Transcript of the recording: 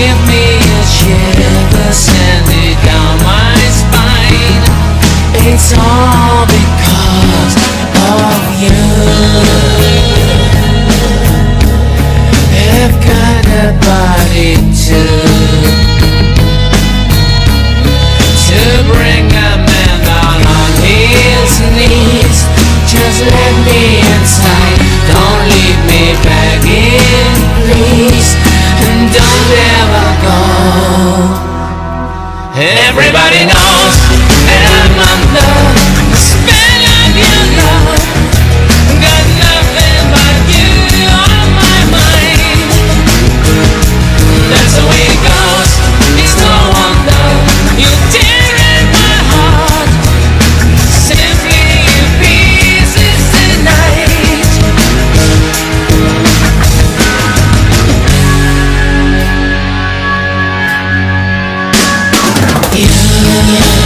Give me a shiver down my spine It's all because of you Have got a body to bring a man down on his knees. Just let me inside. you